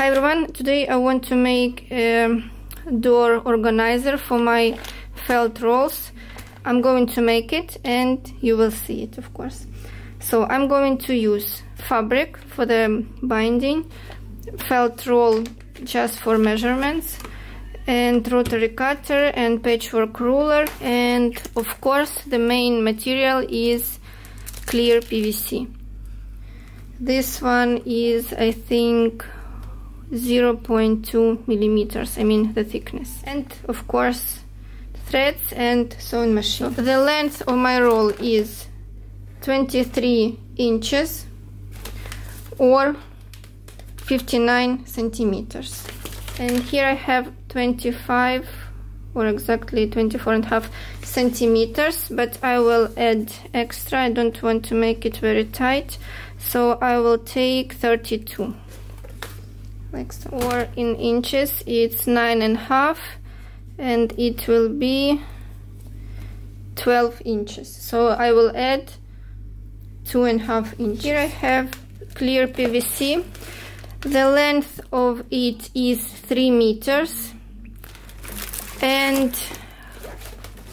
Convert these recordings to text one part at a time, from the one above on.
Hi everyone, today I want to make a door organizer for my felt rolls. I'm going to make it and you will see it of course. So I'm going to use fabric for the binding, felt roll just for measurements, and rotary cutter and patchwork ruler and of course the main material is clear PVC. This one is I think 0.2 millimeters, I mean the thickness. And of course threads and sewing machine. The length of my roll is 23 inches or 59 centimeters and here I have 25 or exactly 24 and a half centimeters but I will add extra I don't want to make it very tight so I will take 32 so or in inches. It's nine and a half and it will be 12 inches. So I will add two and a half inches. Here I have clear PVC the length of it is 3 meters and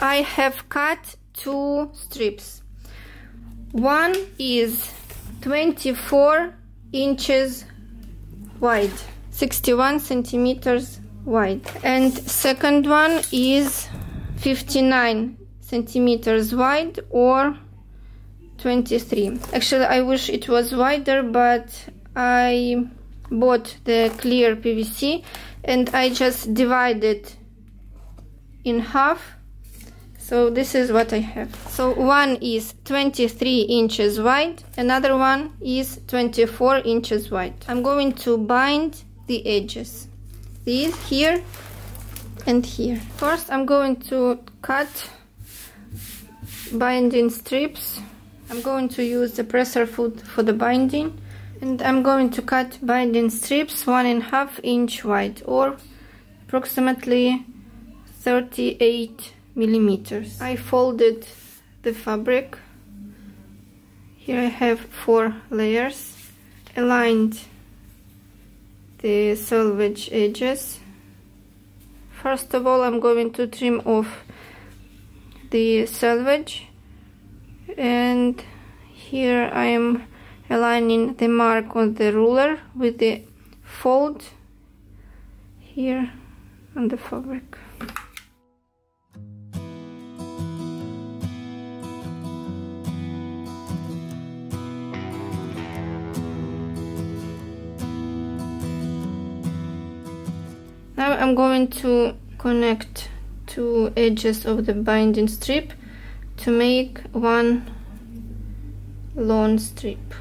I have cut two strips. One is 24 inches wide, 61 centimeters wide. And second one is 59 centimeters wide or 23 actually I wish it was wider but I bought the clear PVC and I just divided in half so this is what I have. So one is 23 inches wide another one is 24 inches wide. I'm going to bind the edges. These here and here. First I'm going to cut binding strips. I'm going to use the presser foot for the binding. And I'm going to cut binding strips one and a half inch wide or approximately 38 millimeters. I folded the fabric. Here I have four layers. Aligned the selvage edges. First of all I'm going to trim off the selvage and here I am aligning the mark on the ruler with the fold here on the fabric. Now I'm going to connect two edges of the binding strip to make one long strip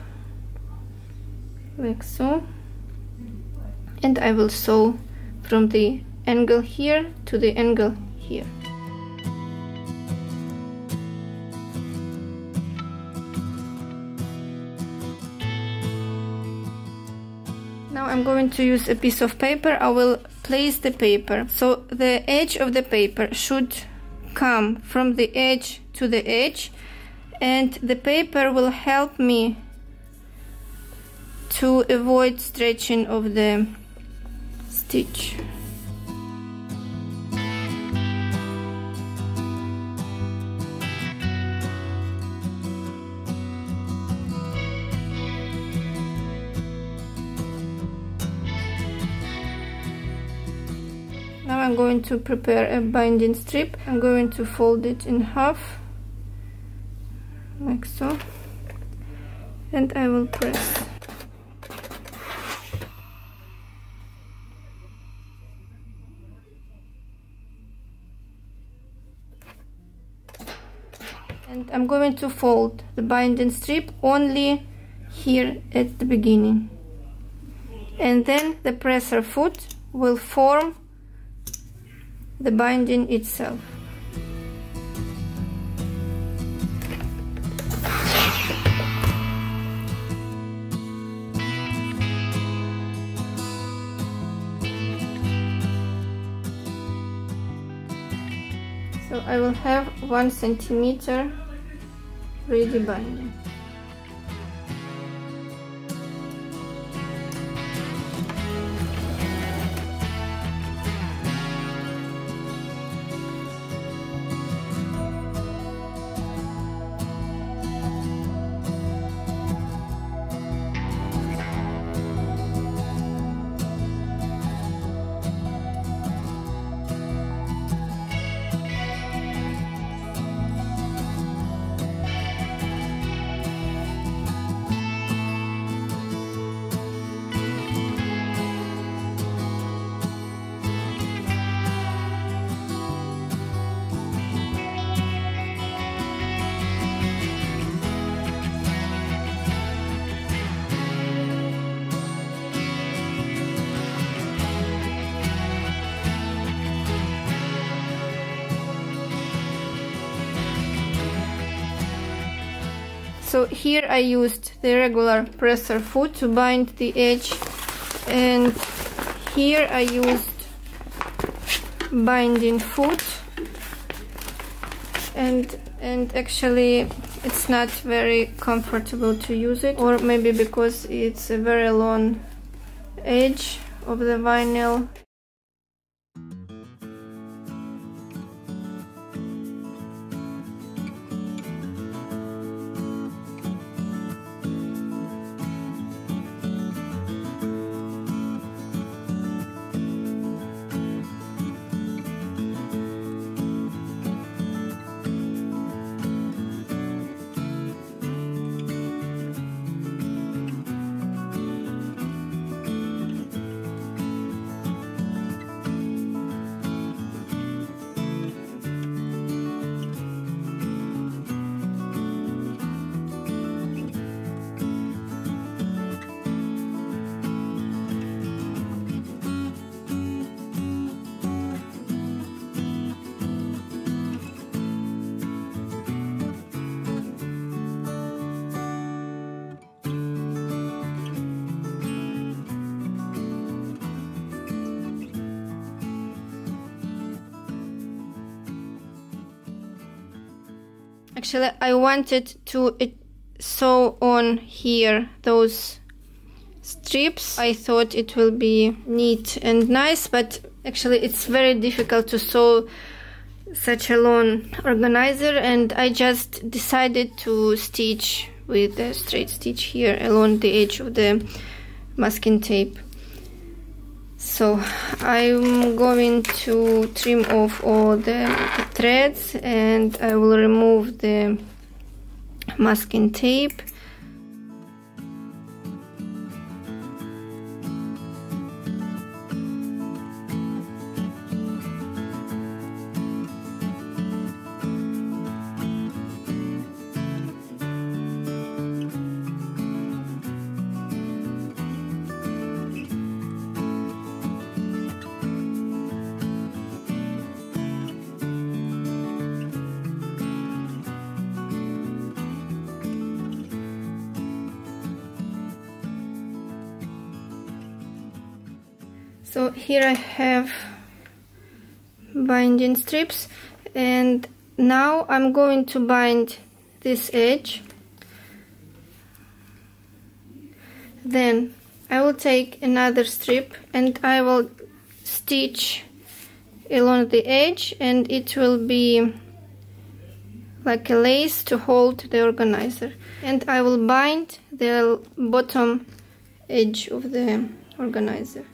like so. And I will sew from the angle here to the angle here. Now I'm going to use a piece of paper. I will place the paper so the edge of the paper should come from the edge to the edge and the paper will help me to avoid stretching of the stitch. I'm going to prepare a binding strip. I'm going to fold it in half like so. And I will press. And I'm going to fold the binding strip only here at the beginning. And then the presser foot will form the binding itself. So I will have one centimeter ready binding so here I used the regular presser foot to bind the edge. And here I used binding foot and and actually it's not very comfortable to use it. Or maybe because it's a very long edge of the vinyl actually I wanted to sew on here those strips. I thought it will be neat and nice but actually it's very difficult to sew such a long organizer and I just decided to stitch with a straight stitch here along the edge of the masking tape so I'm going to trim off all the threads and I will remove the masking tape so here I have binding strips and now I'm going to bind this edge. Then I will take another strip and I will stitch along the edge and it will be like a lace to hold the organizer. And I will bind the bottom edge of the organizer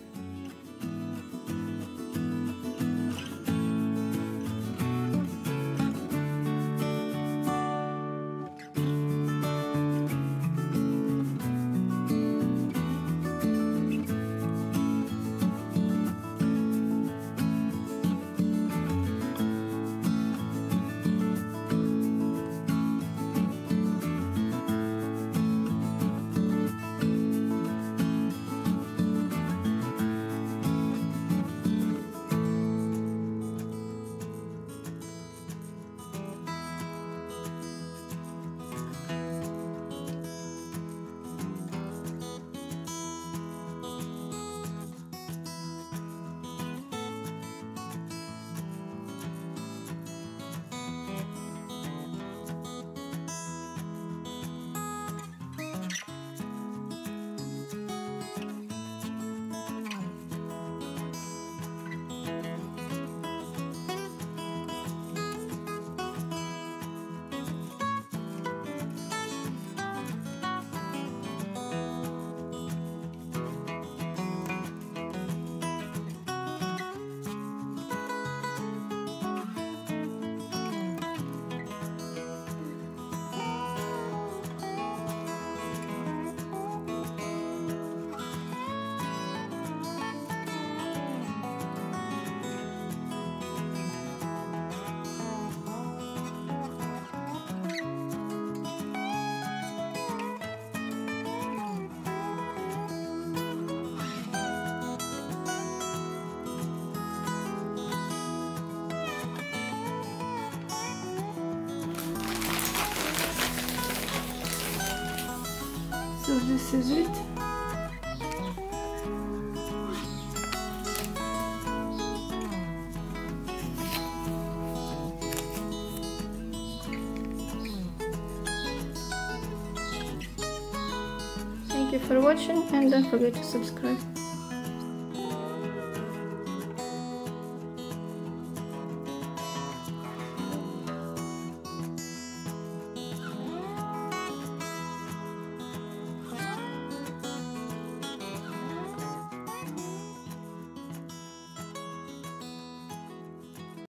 so this is it Thank you for watching and don't forget to subscribe.